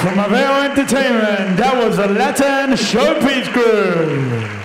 From Aveo Entertainment, that was the Latin Showpiece Group.